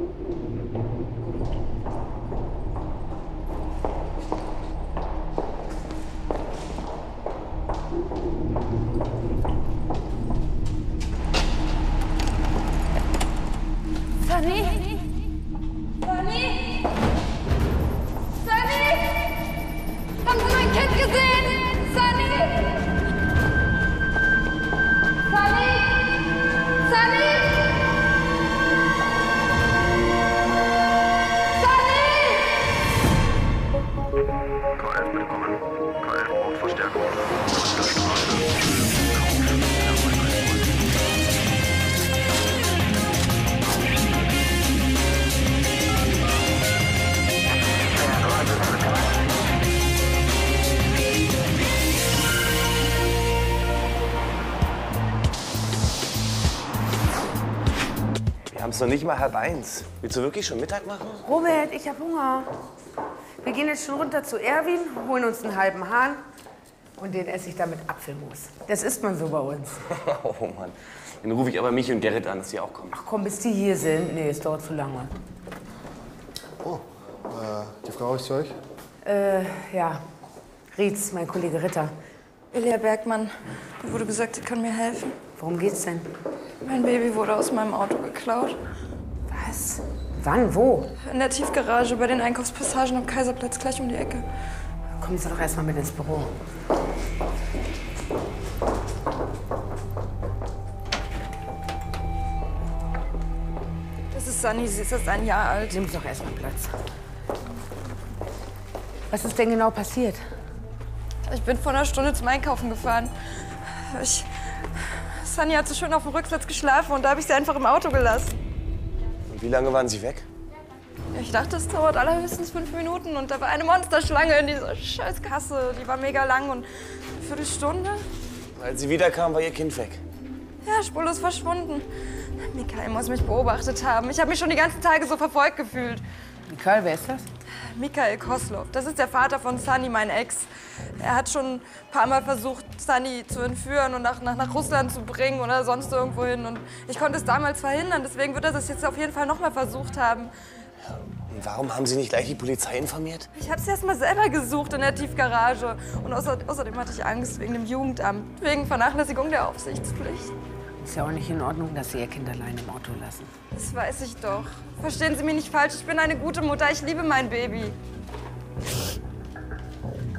Sunny? Sunny? Sunny? Haben Sie mein Kind gesehen? Es noch nicht mal halb eins. Willst du wirklich schon Mittag machen? Robert, ich hab Hunger. Wir gehen jetzt schon runter zu Erwin, holen uns einen halben Hahn und den esse ich dann mit Apfelmus. Das isst man so bei uns. Oh Mann. Dann rufe ich aber mich und Gerrit an, dass die auch kommen. Ach komm, bis die hier sind. Nee, es dauert zu lange. Oh, äh, die Frau ist zu euch? Äh, ja. Rietz, mein Kollege Ritter. Elia Bergmann, mir wurde gesagt, Sie können mir helfen. Worum geht's denn? Mein Baby wurde aus meinem Auto geklaut. Was? Wann? Wo? In der Tiefgarage bei den Einkaufspassagen am Kaiserplatz gleich um die Ecke. Kommen Sie doch erst mal mit ins Büro. Das ist Sunny, sie ist erst ein Jahr alt. Nimm doch erst mal Platz. Was ist denn genau passiert? Ich bin vor einer Stunde zum Einkaufen gefahren. Ich, Sunny hat so schön auf dem Rücksitz geschlafen und da habe ich sie einfach im Auto gelassen. Und wie lange waren sie weg? Ich dachte, es dauert allerhöchstens fünf Minuten und da war eine Monsterschlange in dieser scheiß Kasse. Die war mega lang und eine Viertelstunde. Als sie wiederkam, war ihr Kind weg. Ja, spurlos verschwunden. Mikael muss mich beobachtet haben. Ich habe mich schon die ganzen Tage so verfolgt gefühlt. Nicole, wer ist das? Michael Koslov, das ist der Vater von Sunny, mein Ex. Er hat schon ein paar Mal versucht, Sunny zu entführen und nach, nach, nach Russland zu bringen oder sonst irgendwo hin. Und ich konnte es damals verhindern, deswegen wird er das jetzt auf jeden Fall noch mal versucht haben. Warum haben sie nicht gleich die Polizei informiert? Ich habe es erst mal selber gesucht in der Tiefgarage. Und außer, außerdem hatte ich Angst wegen dem Jugendamt, wegen Vernachlässigung der Aufsichtspflicht. Ist ja auch nicht in Ordnung, dass Sie Ihr Kind allein im Auto lassen. Das weiß ich doch. Verstehen Sie mich nicht falsch, ich bin eine gute Mutter, ich liebe mein Baby.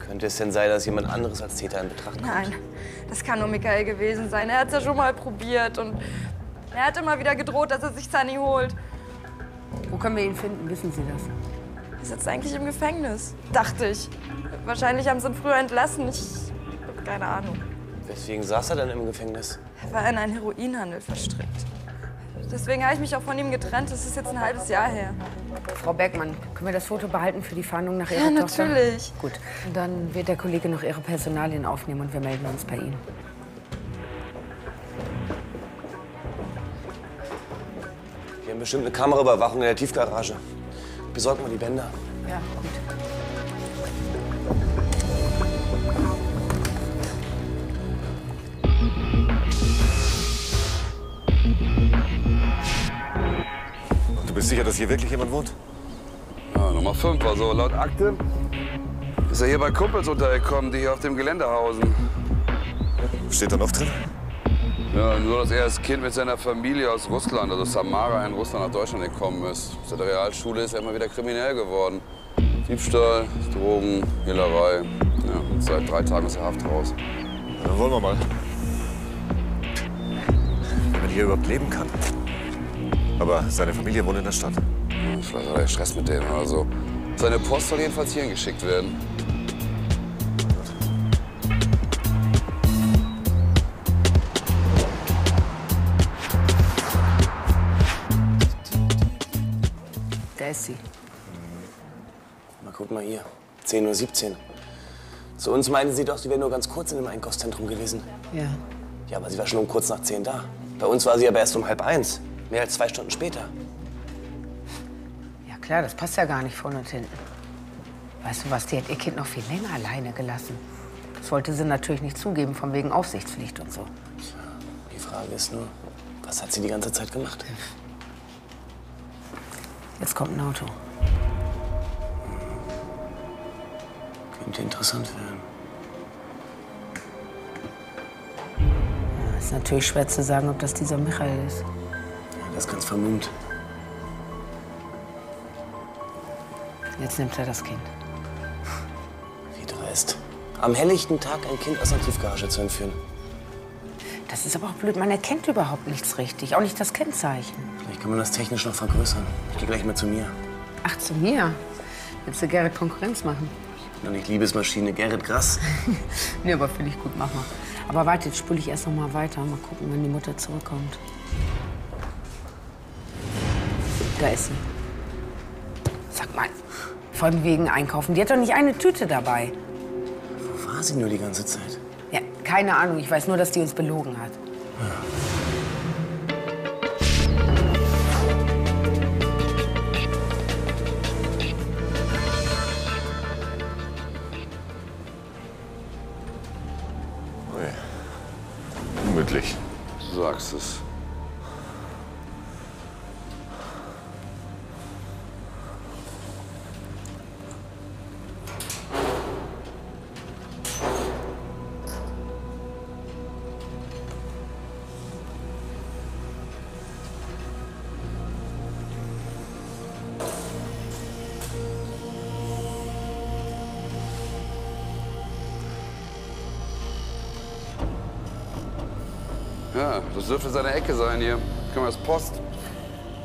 Könnte es denn sein, dass jemand anderes als Täter in Betracht kommt? Nein, das kann nur Michael gewesen sein. Er hat es ja schon mal probiert und er hat immer wieder gedroht, dass er sich Sunny holt. Wo können wir ihn finden? Wissen Sie das? Er sitzt eigentlich im Gefängnis, dachte ich. Wahrscheinlich haben sie ihn früher entlassen. Ich habe keine Ahnung. Weswegen saß er denn im Gefängnis? Er war in einen Heroinhandel verstrickt. Deswegen habe ich mich auch von ihm getrennt. Das ist jetzt ein halbes Jahr her. Frau Bergmann, können wir das Foto behalten für die Fahndung nach Ihrer Ja, Tochter? natürlich. Gut, dann wird der Kollege noch Ihre Personalien aufnehmen und wir melden uns bei Ihnen. Wir haben bestimmt eine Kameraüberwachung in der Tiefgarage. Besorg mal die Bänder. Ja, gut. Du bist sicher, dass hier wirklich jemand wohnt? Ja, Nummer 5, also laut Akte ist er hier bei Kumpels untergekommen, die hier auf dem Gelände hausen. Steht da noch drin? Ja, nur, dass er als Kind mit seiner Familie aus Russland, also Samara in Russland, nach Deutschland gekommen ist. Seit der Realschule ist er immer wieder kriminell geworden. Diebstahl, Drogen, Hehlerei. Ja, seit drei Tagen ist er Haft raus. Dann wollen wir mal. Hier überhaupt leben kann. Aber seine Familie wohnt in der Stadt. Vielleicht hat er Stress mit denen oder so. Seine Post soll jedenfalls hierhin geschickt werden. Da ist sie. Mal guck mal hier. 10.17 Uhr. Zu uns meinten sie doch, sie wäre nur ganz kurz in dem Einkaufszentrum gewesen. Ja. Ja, aber sie war schon um kurz nach 10 da. Bei uns war sie aber erst um halb eins. Mehr als zwei Stunden später. Ja klar, das passt ja gar nicht vorne und hinten. Weißt du was, die hat ihr Kind noch viel länger alleine gelassen. Das wollte sie natürlich nicht zugeben, von wegen Aufsichtspflicht und so. Die Frage ist nur, was hat sie die ganze Zeit gemacht? Jetzt kommt ein Auto. Könnte interessant werden. Ist natürlich schwer zu sagen, ob das dieser Michael ist. Ja, das ist ganz vermummt. Jetzt nimmt er das Kind. Wie dreist. Am helllichten Tag ein Kind aus einer Tiefgarage zu entführen. Das ist aber auch blöd. Man erkennt überhaupt nichts richtig. Auch nicht das Kennzeichen. Vielleicht kann man das technisch noch vergrößern. Ich gehe gleich mal zu mir. Ach, zu mir? Willst du Gerrit Konkurrenz machen? Ich Liebesmaschine Gerrit Grass. Nee, aber finde ich gut, mach mal. Aber warte, jetzt spule ich erst noch mal weiter. Mal gucken, wann die Mutter zurückkommt. Da ist sie. Sag mal, von wegen einkaufen. Die hat doch nicht eine Tüte dabei. Wo war sie nur die ganze Zeit? Ja, keine Ahnung. Ich weiß nur, dass die uns belogen hat. Ui. Du Das dürfte seine Ecke sein hier. Können wir das Post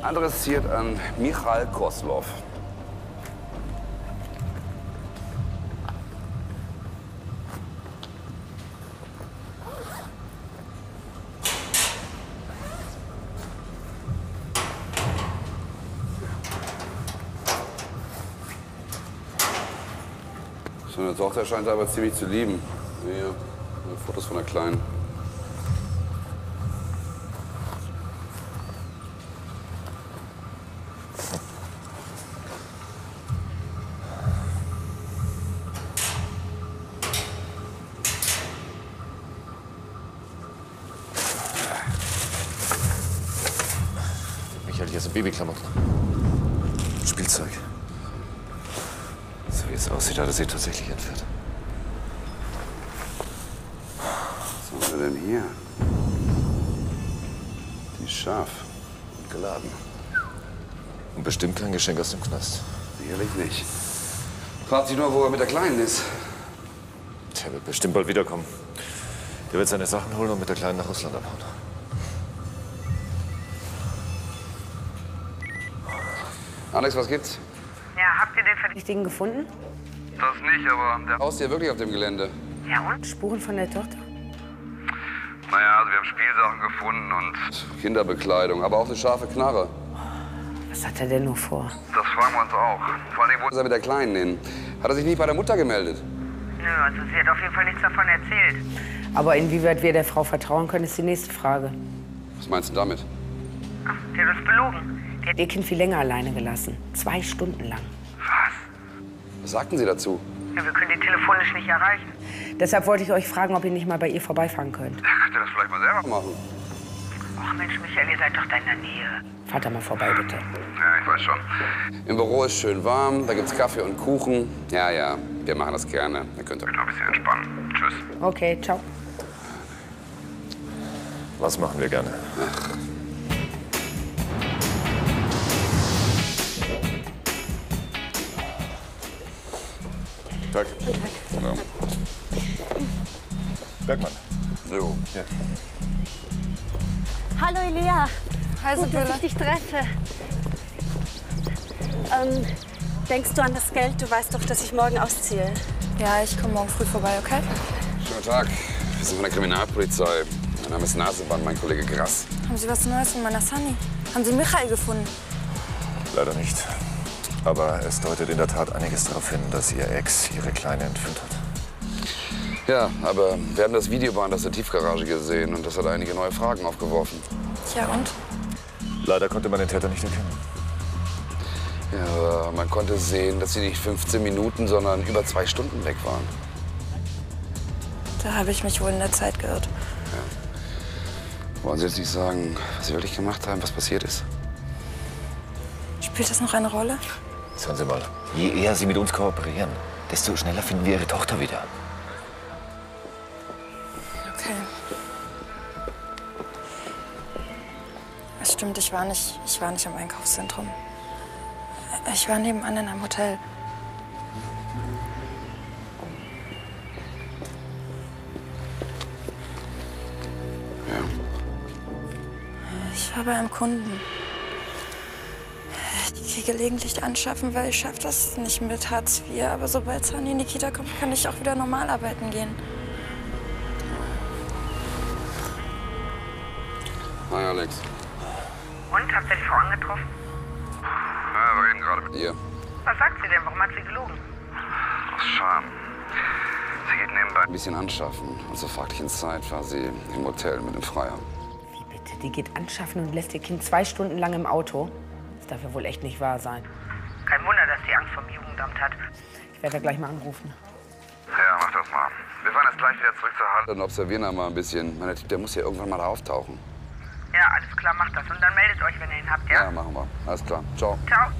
adressiert an Michael Koslov. Seine Tochter scheint er aber ziemlich zu lieben. Hier, Fotos von der Kleinen. Michael, hier sind Babyklamotten. Spielzeug. So wie es aussieht, hat er sie tatsächlich entführt. Was haben wir denn hier? Die ist scharf und geladen. Und bestimmt kein Geschenk aus dem Knast. Sicherlich nicht. Fragt sich nur, wo er mit der Kleinen ist. Der wird bestimmt bald wiederkommen. Der wird seine Sachen holen und mit der Kleinen nach Russland abhauen. Alex, was gibt's? Ja, habt ihr den Verdächtigen gefunden? Das nicht, aber der Haus hier wirklich auf dem Gelände. Ja, und? Spuren von der Tochter? Naja, also wir haben Spielsachen gefunden und Kinderbekleidung, aber auch eine scharfe Knarre. Was hat er denn nur vor? Das fragen wir uns auch. Vor allem, wo ist er mit der Kleinen hin? Hat er sich nicht bei der Mutter gemeldet? Nö, also sie hat auf jeden Fall nichts davon erzählt. Aber inwieweit wir der Frau vertrauen können, ist die nächste Frage. Was meinst du damit? Die hat uns belogen. Ihr Kind viel länger alleine gelassen. Zwei Stunden lang. Was sagten Sie dazu? Ja, wir können die telefonisch nicht erreichen. Deshalb wollte ich euch fragen, ob ihr nicht mal bei ihr vorbeifahren könnt. Könnt ihr das vielleicht mal selber machen? Ach Mensch, Michael, ihr seid doch da in der Nähe. Fahrt da mal vorbei, bitte. Ja, ich weiß schon. Im Büro ist schön warm, da gibt's Kaffee und Kuchen. Ja, ja, wir machen das gerne. Ihr könnt euch noch ein bisschen entspannen. Tschüss. Okay, ciao. Was machen wir gerne? Tag. Ja. Bergmann. So. Hallo Elia. Hi, Gut, dass ich dich treffe. Ähm, denkst du an das Geld? Du weißt doch, dass ich morgen ausziehe. Ja, ich komme morgen früh vorbei, okay? Schönen Tag. Wir sind von der Kriminalpolizei. Mein Name ist Naseband, mein Kollege Grass. Haben Sie was Neues von meiner Sunny? Haben Sie Michael gefunden? Leider nicht. Aber es deutet in der Tat einiges darauf hin, dass Ihr Ex Ihre Kleine entführt hat. Ja, aber wir haben das Videoband aus der Tiefgarage gesehen und das hat einige neue Fragen aufgeworfen. Tja, und? Leider konnte man den Täter nicht erkennen. Ja, man konnte sehen, dass sie nicht 15 Minuten, sondern über zwei Stunden weg waren. Da habe ich mich wohl in der Zeit geirrt. Wollen Sie jetzt nicht sagen, was Sie wirklich gemacht haben, was passiert ist? Spielt das noch eine Rolle? Sagen Sie mal, je eher Sie mit uns kooperieren, desto schneller finden wir Ihre Tochter wieder. Okay. Es stimmt, ich war nicht, ich war nicht im Einkaufszentrum. Ich war nebenan in einem Hotel. Ja. Ich war bei einem Kunden. Ich gehe gelegentlich anschaffen, weil ich schaffe das nicht mit Hartz IV. Aber sobald Sani in die Kita kommt, kann ich auch wieder normal arbeiten gehen. Hi, Alex. Und, habt ihr die Frau angetroffen? Ja, wir reden gerade mit ihr. Was sagt sie denn? Warum hat sie gelogen? Aus Scham. Sie geht nebenbei. Ein bisschen anschaffen. Und zur fraglichen Zeit war sie im Hotel mit dem Freier. Wie bitte? Die geht anschaffen und lässt ihr Kind zwei Stunden lang im Auto? Das darf ja wohl echt nicht wahr sein. Kein Wunder, dass die Angst vom Jugendamt hat. Ich werde da gleich mal anrufen. Ja, mach das mal. Wir fahren jetzt gleich wieder zurück zur Halle. Dann observieren wir mal ein bisschen. Mein Typ, der muss ja irgendwann mal da auftauchen. Ja, alles klar, macht das. Und dann meldet euch, wenn ihr ihn habt, Ja, machen wir. Alles klar. Ciao. Ciao.